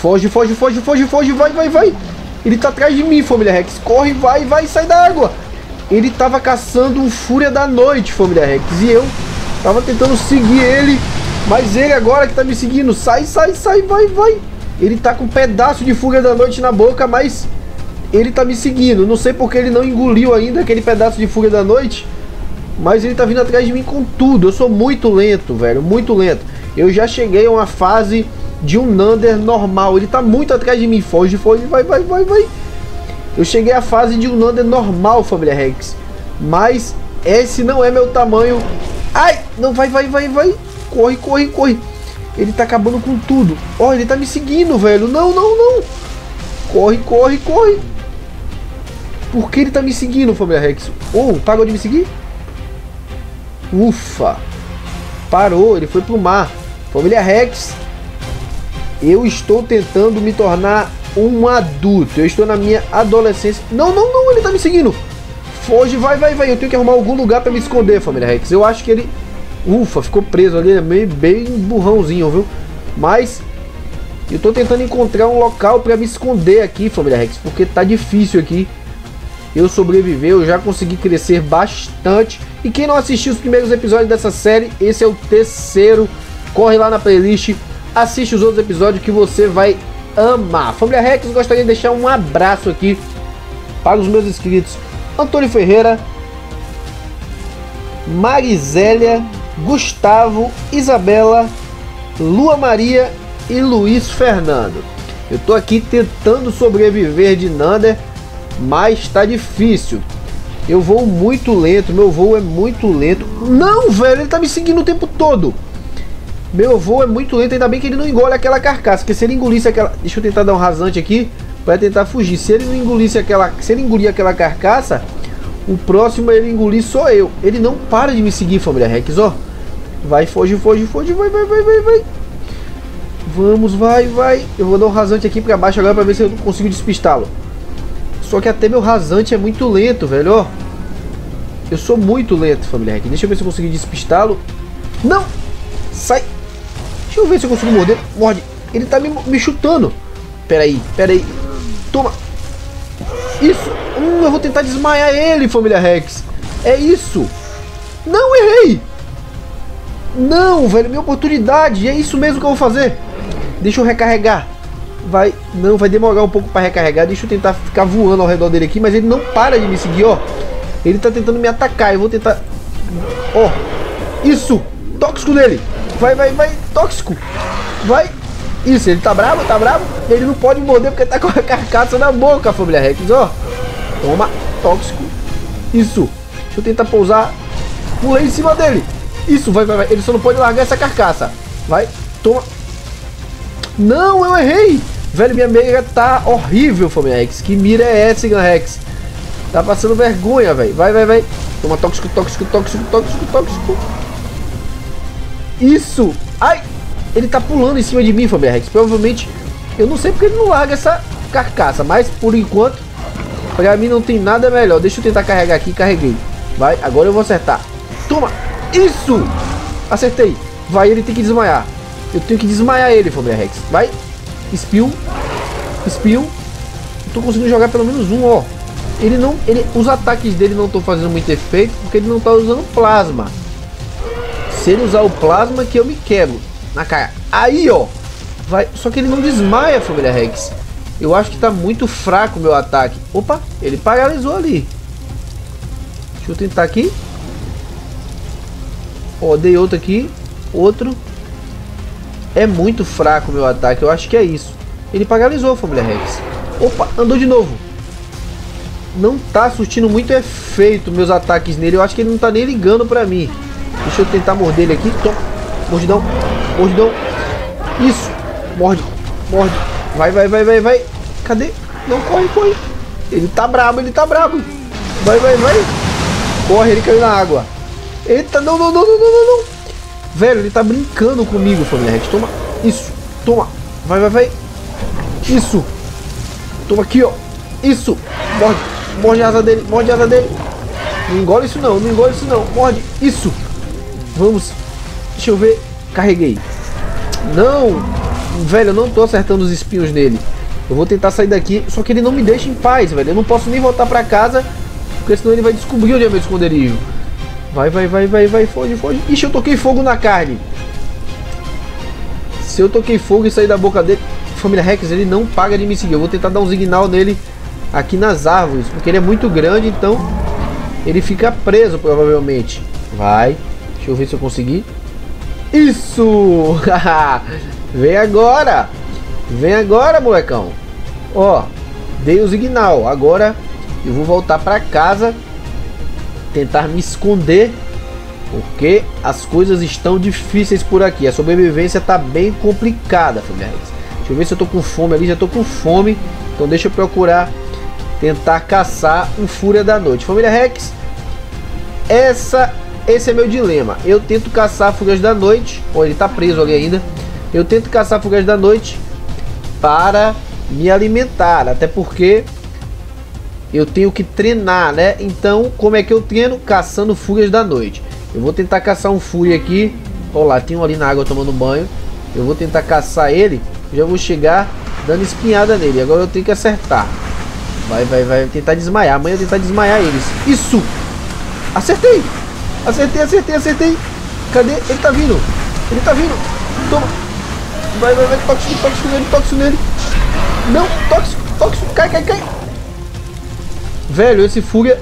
Foge, foge, foge, foge, foge, vai, vai, vai. Ele tá atrás de mim, família Rex. Corre, vai, vai, sai da água. Ele tava caçando um Fúria da Noite, família Rex. E eu tava tentando seguir ele. Mas ele agora que tá me seguindo. Sai, sai, sai, vai, vai. Ele tá com um pedaço de Fúria da Noite na boca, mas ele tá me seguindo. Não sei porque ele não engoliu ainda aquele pedaço de Fúria da Noite. Mas ele tá vindo atrás de mim com tudo. Eu sou muito lento, velho. Muito lento. Eu já cheguei a uma fase de um Nander normal. Ele tá muito atrás de mim. Foge, foge, vai, vai, vai, vai. Eu cheguei à fase de um Nander normal, família Rex. Mas esse não é meu tamanho. Ai, não, vai, vai, vai, vai. Corre, corre, corre. Ele tá acabando com tudo. Ó, oh, ele tá me seguindo, velho. Não, não, não. Corre, corre, corre. Por que ele tá me seguindo, família Rex? Oh, parou de me seguir? Ufa. Parou, ele foi pro mar. Família Rex, eu estou tentando me tornar um adulto. Eu estou na minha adolescência. Não, não, não, ele tá me seguindo. Foge, vai, vai, vai. Eu tenho que arrumar algum lugar para me esconder, família Rex. Eu acho que ele. Ufa, ficou preso ali, é meio bem burrãozinho, viu? Mas eu tô tentando encontrar um local para me esconder aqui, família Rex, porque tá difícil aqui. Eu sobreviver, eu já consegui crescer bastante. E quem não assistiu os primeiros episódios dessa série, esse é o terceiro. Corre lá na playlist assiste os outros episódios que você vai amar. Família Rex, gostaria de deixar um abraço aqui para os meus inscritos Antônio Ferreira, Marizélia, Gustavo, Isabela, Lua Maria e Luiz Fernando. Eu tô aqui tentando sobreviver de Nander, mas está difícil. Eu vou muito lento, meu voo é muito lento. Não, velho, ele tá me seguindo o tempo todo. Meu voo é muito lento, ainda bem que ele não engole aquela carcaça. Porque se ele engolisse aquela. Deixa eu tentar dar um rasante aqui para tentar fugir. Se ele não engolisse aquela. Se ele engolir aquela carcaça, o próximo ele engolir sou eu. Ele não para de me seguir, família Rex, ó. Vai, foge, foge, foge, vai, vai, vai, vai, vai. Vamos, vai, vai. Eu vou dar um rasante aqui para baixo agora para ver se eu consigo despistá-lo. Só que até meu rasante é muito lento, velho, ó. Eu sou muito lento, família Rex. Deixa eu ver se eu consigo despistá-lo. Não! Sai! Deixa eu ver se eu consigo morder. Morde. Ele tá me, me chutando. Pera aí, pera aí. Toma. Isso. Hum, eu vou tentar desmaiar ele, família Rex. É isso. Não, errei. Não, velho, minha oportunidade. É isso mesmo que eu vou fazer. Deixa eu recarregar. Vai, não, vai demorar um pouco para recarregar. Deixa eu tentar ficar voando ao redor dele aqui, mas ele não para de me seguir, ó. Ele tá tentando me atacar. Eu vou tentar. Ó, isso. Tóxico nele. Vai, vai, vai. Tóxico. Vai. Isso, ele tá bravo, tá bravo. Ele não pode morder porque tá com a carcaça na boca, família Rex, ó. Toma. Tóxico. Isso. Deixa eu tentar pousar. Pulei em cima dele. Isso, vai, vai, vai. Ele só não pode largar essa carcaça. Vai. Toma. Não, eu errei. Velho, minha mira tá horrível, família Rex. Que mira é essa, Gun Rex? Tá passando vergonha, velho. Vai, vai, vai. Toma tóxico, tóxico, tóxico, tóxico, tóxico. Isso! Ai! Ele tá pulando em cima de mim, Faberrex. Provavelmente, eu não sei porque ele não larga essa carcaça, mas por enquanto, pra mim não tem nada melhor. Deixa eu tentar carregar aqui, carreguei. Vai, agora eu vou acertar. Toma! Isso! Acertei. Vai, ele tem que desmaiar. Eu tenho que desmaiar ele, Faberrex. Vai. Spill. Spill. Eu tô conseguindo jogar pelo menos um, ó. Ele não, ele, os ataques dele não estão fazendo muito efeito porque ele não tá usando plasma. Se ele usar o plasma que eu me quebro na cara. Aí, ó. Vai. Só que ele não desmaia, família Rex. Eu acho que tá muito fraco o meu ataque. Opa, ele paralisou ali. Deixa eu tentar aqui. Ó, dei outro aqui. Outro. É muito fraco o meu ataque. Eu acho que é isso. Ele paralisou, família Rex. Opa, andou de novo. Não tá surtindo muito efeito meus ataques nele. Eu acho que ele não tá nem ligando pra mim. Deixa eu tentar morder ele aqui. Toma. Mordidão. Mordidão. Isso. Morde. Morde. Vai, vai, vai, vai, vai. Cadê? Não, corre, corre. Ele tá brabo, ele tá brabo. Vai, vai, vai. Corre, ele caiu na água. Eita, não, não, não, não, não, não. Velho, ele tá brincando comigo, família Rex. Toma. Isso. Toma. Vai, vai, vai. Isso. Toma aqui, ó. Isso. Morde. Morde a asa dele. Morde a asa dele. Não engole isso não. Não engole isso não. Morde. Isso. Vamos. Deixa eu ver. Carreguei. Não. Velho, eu não tô acertando os espinhos nele. Eu vou tentar sair daqui, só que ele não me deixa em paz, velho. Eu não posso nem voltar pra casa, porque senão ele vai descobrir onde é meu esconderijo. Vai, vai, vai, vai, vai, foge, foge. Ixi, eu toquei fogo na carne. Se eu toquei fogo e sair da boca dele... Família Rex, ele não paga de me seguir. Eu vou tentar dar um signal nele aqui nas árvores, porque ele é muito grande, então ele fica preso provavelmente. Vai. Deixa eu ver se eu conseguir. Isso! Vem agora! Vem agora, molecão. Ó, dei o signal. Agora eu vou voltar para casa, tentar me esconder, porque as coisas estão difíceis por aqui. A sobrevivência tá bem complicada, família Deixa eu ver se eu tô com fome ali. Já tô com fome. Então deixa eu procurar tentar caçar um Fúria da Noite. Família Rex, essa, esse é meu dilema. Eu tento caçar Fúrias da Noite. Ou ele tá preso ali ainda. Eu tento caçar Fúrias da Noite para me alimentar, até porque eu tenho que treinar, né? Então, como é que eu treino? Caçando fúrias da noite. Eu vou tentar caçar um fúria aqui. Olha lá, tem um ali na água tomando banho. Eu vou tentar caçar ele. Já vou chegar dando espinhada nele. Agora eu tenho que acertar. Vai, vai, vai. Tentar desmaiar. Amanhã eu tentar desmaiar eles. Isso! Acertei! Acertei, acertei, acertei. Cadê? Ele tá vindo. Ele tá vindo. Toma. Vai, vai, vai. Tóxico, tóxico nele, tóxico nele. Não, tóxico, tóxico. Cai, cai, cai. Velho, esse Fúria,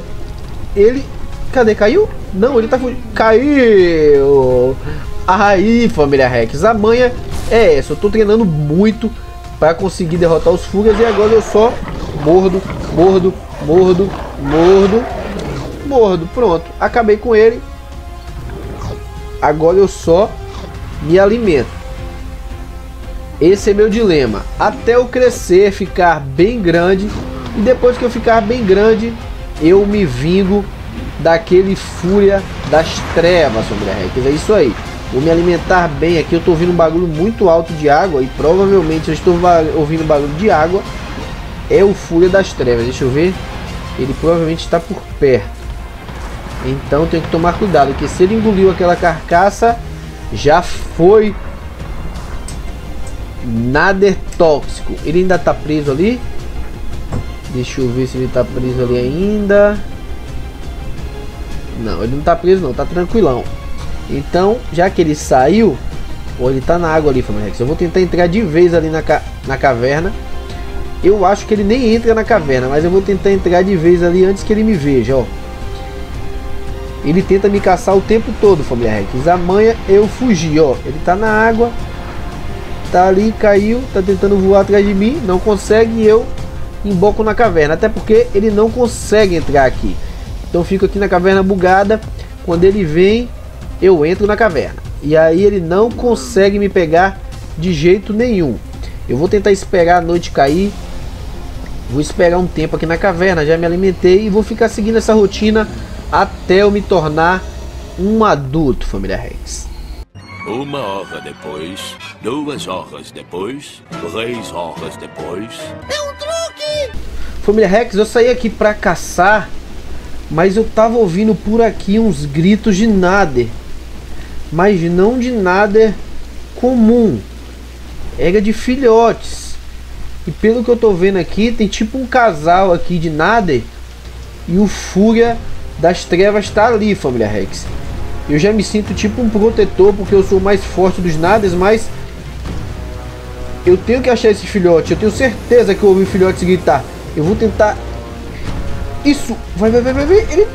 ele... Cadê? Caiu? Não, ele tá fugindo. Caiu! Aí, família Rex, a manha é essa. Eu tô treinando muito para conseguir derrotar os Fúrias e agora eu só mordo, mordo, mordo, mordo, mordo. Pronto, acabei com ele. Agora eu só me alimento. Esse é meu dilema. Até eu crescer, ficar bem grande. E depois que eu ficar bem grande, eu me vingo daquele fúria das trevas, Sombra Rex. É isso aí. Vou me alimentar bem aqui. Eu estou ouvindo um bagulho muito alto de água. E provavelmente eu estou ouvindo bagulho de água. É o Fúria das Trevas. Deixa eu ver. Ele provavelmente está por perto. Então tenho que tomar cuidado. Porque se ele engoliu aquela carcaça, já foi Nader tóxico. Ele ainda tá preso ali? Deixa eu ver se ele tá preso ali ainda. Não, ele não tá preso não, tá tranquilão. Então, já que ele saiu, ou ele tá na água ali, Famarex, eu vou tentar entrar de vez ali na, ca na caverna. Eu acho que ele nem entra na caverna, mas eu vou tentar entrar de vez ali antes que ele me veja, ó. Ele tenta me caçar o tempo todo, família Rex. Amanhã eu fugi, ó. Ele tá na água, Tá ali, caiu, tá tentando voar atrás de mim, não consegue e eu emboco na caverna. Até porque ele não consegue entrar aqui. Então fico aqui na caverna bugada. Quando ele vem, eu entro na caverna. E aí ele não consegue me pegar de jeito nenhum. Eu vou tentar esperar a noite cair. Vou esperar um tempo aqui na caverna, já me alimentei e vou ficar seguindo essa rotina até eu me tornar um adulto, família Rex. Uma hora depois, duas horas depois, três horas depois. É um truque! Família Rex, eu saí aqui pra caçar, mas eu tava ouvindo por aqui uns gritos de Nader. Mas não de Nader comum. Era de filhotes. E pelo que eu tô vendo aqui, tem tipo um casal aqui de Nader. E o Fúria das Trevas tá ali, família Rex. Eu já me sinto tipo um protetor porque eu sou mais forte dos nadas, mas eu tenho que achar esse filhote. Eu tenho certeza que eu ouvi o filhote gritar. Eu vou tentar. Isso! Vai, vai, vai, vai, vai! Ele.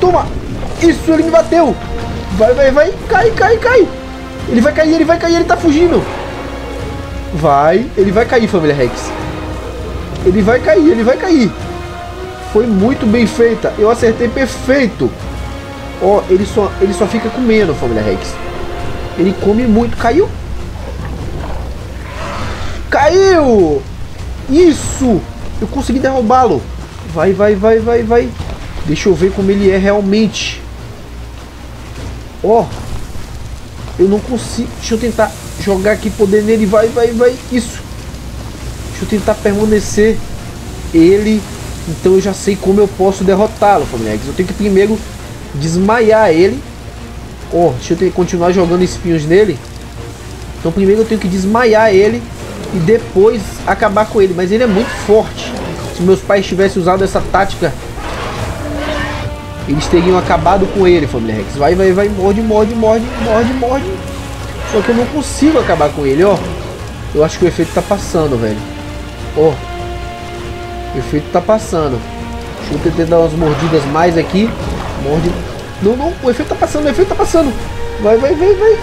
Toma! Isso, ele me bateu! Vai, vai, vai! Cai, cai, cai! Ele vai cair, ele vai cair, ele tá fugindo! Vai, ele vai cair, família Rex. Ele vai cair, ele vai cair. Foi muito bem feita. Eu acertei perfeito. Ó, oh, ele só, ele só fica comendo, família Rex. Ele come muito. Caiu? Caiu! Isso! Eu consegui derrubá-lo. Vai, vai, vai, vai, vai. Deixa eu ver como ele é realmente. Ó. Oh, eu não consigo. Deixa eu tentar jogar aqui poder nele. Vai, vai, vai. Isso. Deixa eu tentar permanecer ele. Então eu já sei como eu posso derrotá-lo, família. Eu tenho que primeiro desmaiar ele. Oh, deixa eu ter, continuar jogando espinhos nele. Então primeiro eu tenho que desmaiar ele e depois acabar com ele. Mas ele é muito forte. Se meus pais tivessem usado essa tática, eles teriam acabado com ele, família Rex. Vai, vai, vai, morde, morde, morde, morde, morde. Só que eu não consigo acabar com ele, ó. Eu acho que o efeito tá passando, velho. Ó. O efeito tá passando. Deixa eu tentar dar umas mordidas mais aqui. Morde. Não, não, o efeito tá passando, o efeito tá passando. Vai, vai, vai, vai.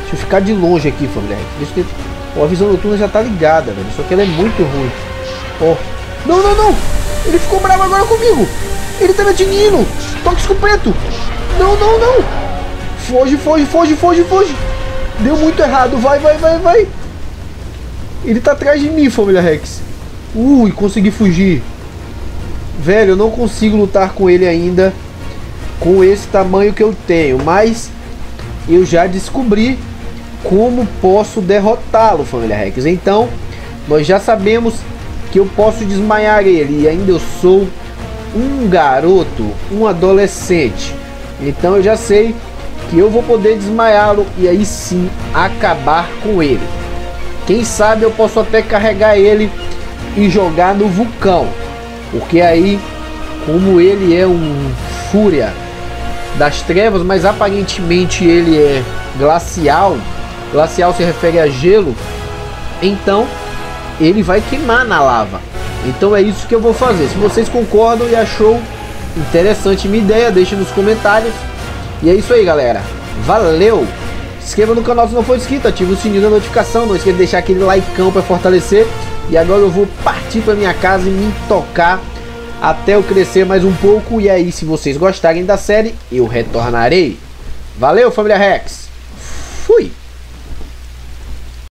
Deixa eu ficar de longe aqui, família. Deixa eu ter... a visão noturna já tá ligada, velho. Só que ela é muito ruim. Ó. Não, não, não. Ele ficou bravo agora comigo. Ele tá me atingindo. Tóxico preto. Não, não, não. Foge, foge, foge, foge, foge. Deu muito errado. Vai, vai, vai, vai. Ele tá atrás de mim, família Rex. Ui, consegui fugir. Velho, eu não consigo lutar com ele ainda com esse tamanho que eu tenho, mas eu já descobri como posso derrotá-lo, família Rex. Então, nós já sabemos que eu posso desmaiar ele e ainda eu sou um garoto, um adolescente. Então eu já sei que eu vou poder desmaiá-lo e aí sim acabar com ele. Quem sabe eu posso até carregar ele e jogar no vulcão. Porque aí, como ele é um fúria das trevas, mas aparentemente ele é glacial, glacial se refere a gelo, então ele vai queimar na lava. Então é isso que eu vou fazer. Se vocês concordam e achou interessante minha ideia, deixe nos comentários. E é isso aí, galera. Valeu! Se inscreva no canal se não for inscrito, ative o sininho da notificação, não esqueça de deixar aquele like para fortalecer. E agora eu vou partir para minha casa e me tocar até eu crescer mais um pouco. E aí, se vocês gostarem da série, eu retornarei. Valeu, família Rex!